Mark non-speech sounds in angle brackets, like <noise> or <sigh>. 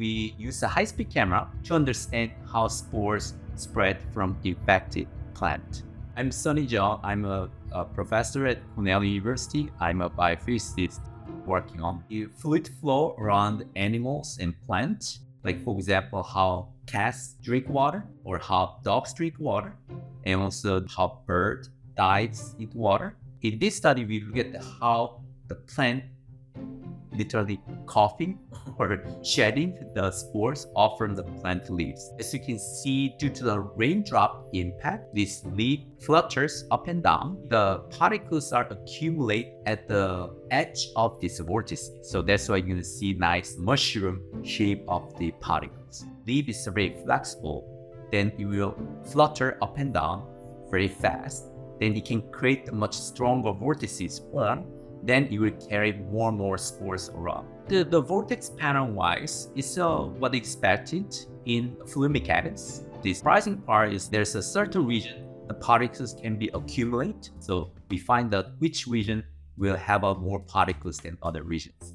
we use a high-speed camera to understand how spores spread from infected plant. I'm Sunny Jung. I'm a, a professor at Cornell University. I'm a biophysicist working on the fluid flow around animals and plants. Like for example, how cats drink water or how dogs drink water, and also how bird dives in water. In this study, we look at how the plant literally coughing <laughs> or shedding the spores off from the plant leaves. As you can see, due to the raindrop impact, this leaf flutters up and down. The particles are accumulate at the edge of this vortex. So that's why you're gonna see nice mushroom shape of the particles. Leaf is very flexible, then it will flutter up and down very fast. Then it can create a much stronger vortices. One, then you will carry more and more spores around. The, the vortex pattern wise is uh, what expected in fluid mechanics. The surprising part is there's a certain region the particles can be accumulated. So we find out which region will have uh, more particles than other regions.